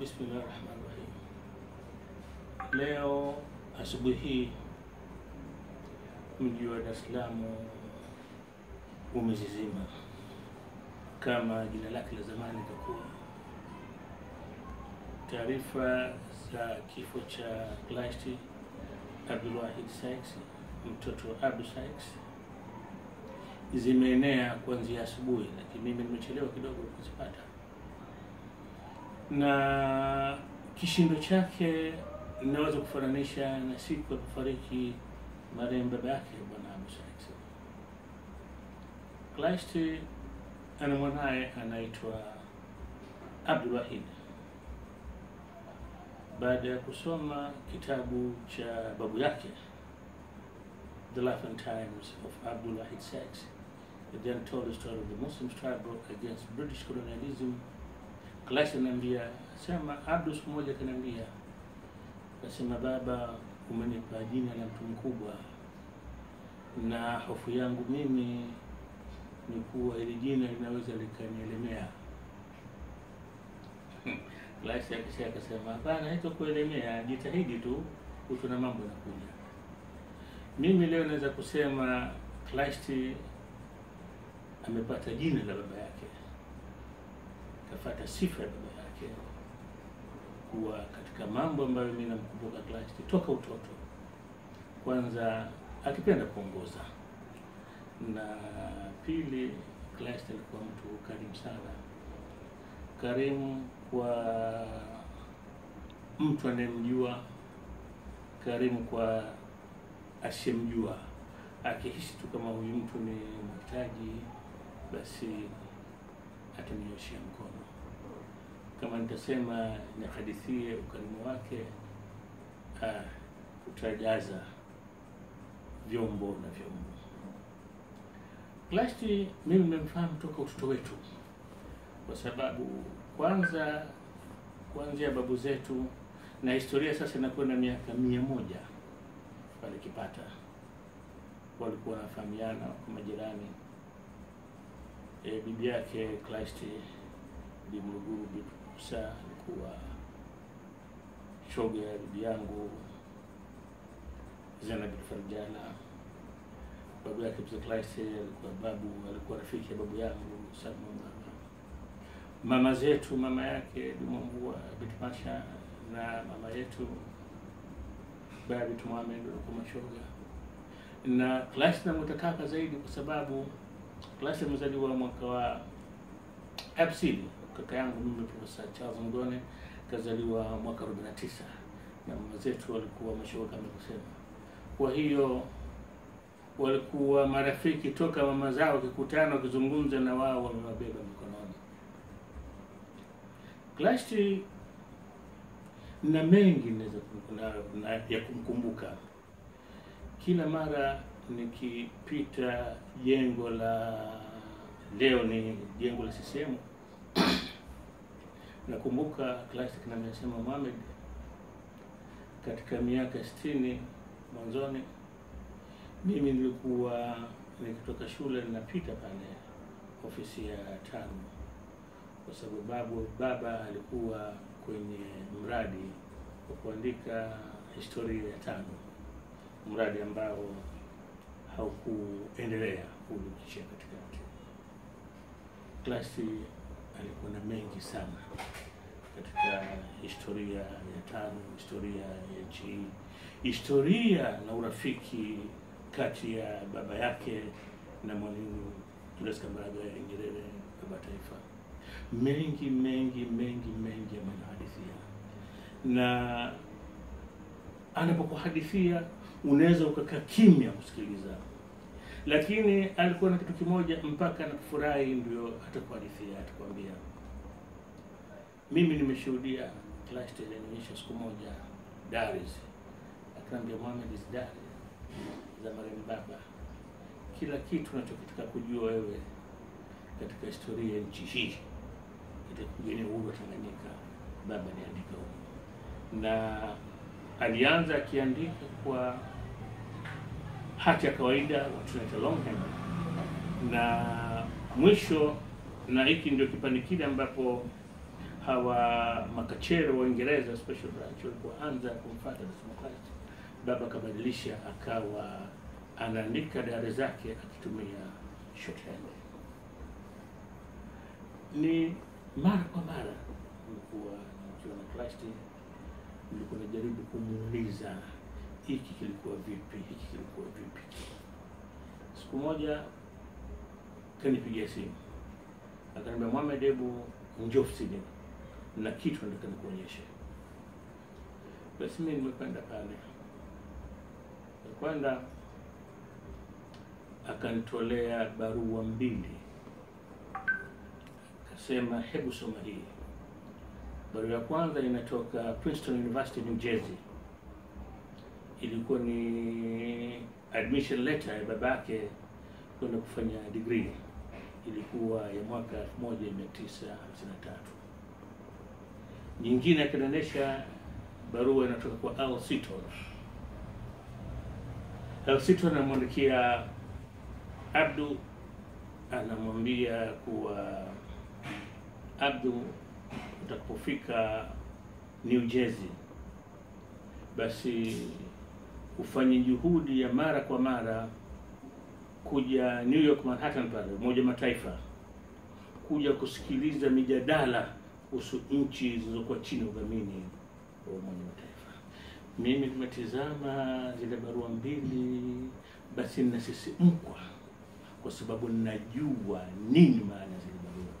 Bismillah rahmani rahim. Leo asubuhi hii mji wa Dar es Salaam umezizima kama jina lake la zamani litakuwa. Taarifa za kifo cha Clyst Abdulwahid Sykes, mtoto wa Abdu Sykes, zimeenea kuanzia asubuhi, lakini mimi nimechelewa kidogo kuzipata na kishindo chake inaweza kufananisha na siku ya kufariki marehemu baba yake bwana Amos Sykes. Christ ana mwanaye anaitwa Abdulwahid. Baada ya kusoma kitabu cha babu yake The Life and Times of Abdulwahid Sykes, it then told the story of the Muslim struggle against British colonialism Clyst ananiambia sema, Abdu siku moja kaniambia, kasema, baba, umenipa jina la mtu mkubwa, na hofu yangu mimi ni kuwa ili jina linaweza likanielemea. Clyst akisha akasema, hapana, hito kuelemea, jitahidi tu, utu na mambo yanakuja. Mimi leo naweza kusema Clyst amepata jina la baba yake kafata sifa ya baba yake kuwa katika mambo ambayo mimi namkumbuka Clyst toka utoto. Kwanza akipenda kuongoza, na pili Clyst alikuwa mtu karimu sana, karimu kwa mtu anayemjua, karimu kwa asiyemjua. Akihisi tu kama huyu mtu ni mhitaji, basi atanioshea mkono. Kama nitasema nihadithie ukarimu wake, ah, utajaza vyombo na vyombo. Clyst mimi nimemfahamu toka utoto wetu, kwa sababu kwanza kuanzia babu zetu na historia sasa inakwenda miaka mia moja pale Kipata, walikuwa wanafahamiana kwa majirani. E, bibi yake Clyst Bibi Luguru Bibi kuwa shoga ya bibi yangu Zainab Farjana. Babu yake mzee Clyst alikuwa babu, alikuwa rafiki ya babu yangu Salma mama zetu, mama yake Dumambua Bibi Masha na mama yetu Baya Tumame Mohamed alikuwa mashoga, na Klaise namwita kaka zaidi kwa sababu Clyst amezaliwa mwaka wa hamsini. Kaka yangu mimi Profesa Charles Mgone kazaliwa mwaka 49 na mama zetu walikuwa mashuhuri kama kusema. Kwa hiyo walikuwa marafiki toka mama zao wakikutana wakizungumza na wao wamewabeba mikononi. klasti na mengi naweza na, na, ya kumkumbuka kila mara nikipita jengo la leo ni jengo la CCM nakumbuka classic na kinamesema Mohamed, katika miaka sitini mwanzoni, mimi nilikuwa nikitoka shule ninapita pale ofisi ya tano, kwa sababu babu baba alikuwa kwenye mradi wa kuandika historia ya tano, mradi ambao haukuendelea kuulukisha katikati. Clyst alikuwa na mengi sana katika historia ya tano, historia ya nchi hii, historia na urafiki kati ya baba yake na Mwalimu Julius Kambarage Nyerere, baba taifa. Mengi mengi mengi mengi amenihadithia, na anapokuhadithia unaweza ukakaa kimya kusikiliza, lakini alikuwa na kitu kimoja, mpaka nakufurahi, ndio atakuhadithia, atakwambia. Mimi nimeshuhudia Clyst alinionyesha siku moja Daris, akaniambia Mohamed, za marehemu baba, kila kitu unachokitaka kujua wewe katika historia ya nchi hii itakujeni uhuru wa Tanganyika, baba niandika huko, na alianza akiandika kwa hati ya kawaida tunaita longhand, na mwisho, na hiki ndio kipande kile ambapo hawa makachero wa Uingereza special branch walipoanza kumfuata Democrat, baba akabadilisha akawa anaandika dare zake akitumia shorthand. Ni mara kwa mara nilikuwa nikiwa na Christ, nilikuwa najaribu kumuuliza hiki kilikuwa vipi, hiki kilikuwa vipi. Siku moja kanipigia simu akaniambia, Mohamed, hebu njoo ofisini na kitu nataka nikuonyeshe. Basi mimi nimekwenda pale, kwenda akanitolea barua mbili, akasema hebu soma hii. Barua ya kwanza inatoka Princeton University New Jersey, ilikuwa ni admission letter ya babake kwenda kufanya degree, ilikuwa ya mwaka 1953. Nyingine akanionyesha barua inatoka kwa Al Seaton. Al Seaton anamwandikia Abdu, anamwambia kuwa Abdu, utakapofika New Jersey, basi ufanye juhudi ya mara kwa mara kuja New York Manhattan pale Umoja Mataifa, kuja kusikiliza mijadala kuhusu nchi zilizokuwa chini ya udhamini wa Umoja Mataifa. Mimi nimetizama zile barua mbili, basi ninasisimkwa kwa sababu ninajua nini maana zile barua.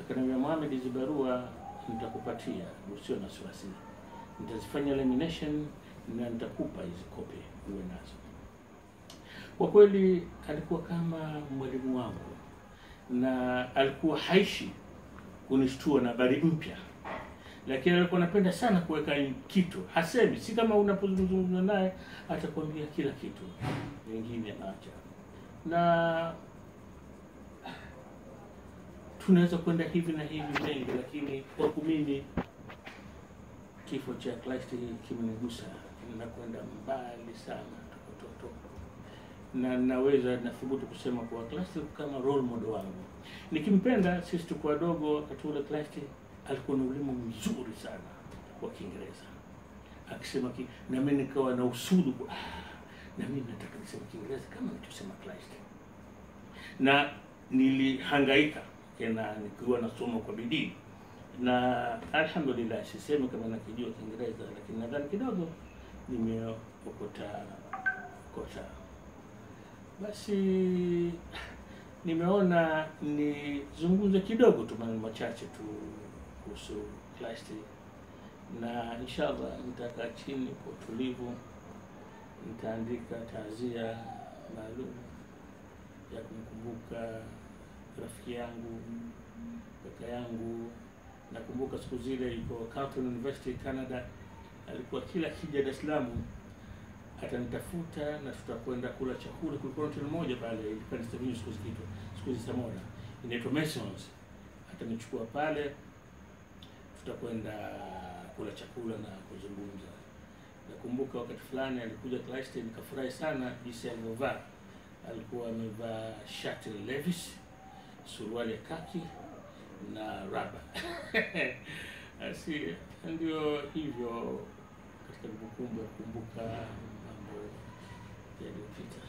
Akaniambia, Mohamed, hizi barua nitakupatia, usio na wasiwasi, nitazifanya lamination na nitakupa hizi kopi uwe nazo. Kwa kweli alikuwa kama mwalimu wangu, na alikuwa haishi kunishtua na habari mpya, lakini alikuwa anapenda sana kuweka kitu, hasemi, si kama unapozungumza naye atakwambia kila kitu, wengine acha. Na tunaweza kwenda hivi na hivi mengi, lakini kwa mimi kifo cha Christ kimenigusa, nakwenda mbali sana tokototo, na naweza nathubutu kusema kuwa Clasti kama role model wangu. Nikimpenda, sisi tuko wadogo, wakati ule Clasti alikuwa na ulimu mzuri sana wa Kiingereza. Akisema ki, na mimi nikawa na usudu kwa ah, na mimi nataka niseme Kiingereza kama nichosema Christ, na nilihangaika tena nikiwa nasoma kwa bidii. Na alhamdulillah, sisemi kama nakijua Kiingereza, lakini nadhani kidogo nimeokota kota. Basi nimeona nizungumze kidogo tu maneno machache tu kuhusu Christ, na inshallah nitakaa chini kwa utulivu, nitaandika taazia maalum ya kumkumbuka rafiki yangu kaka yangu. Nakumbuka siku zile yuko Carleton University Canada, alikuwa kila kija Dar es Salaam atanitafuta na tutakwenda kula chakula. Kulikuwa hoteli moja pale Independence Avenue, siku zikiitwa siku hizi Samora, inaitwa Masons. Atanichukua pale, tutakwenda kula chakula na kuzungumza. Nakumbuka wakati fulani alikuja Christ, nikafurahi sana jinsi alivyovaa. Alikuwa amevaa shati la Levi's suruali ya kaki na raba Asi, ndio hivyo kumbukumbu ya kukumbuka mambo yaliyopita.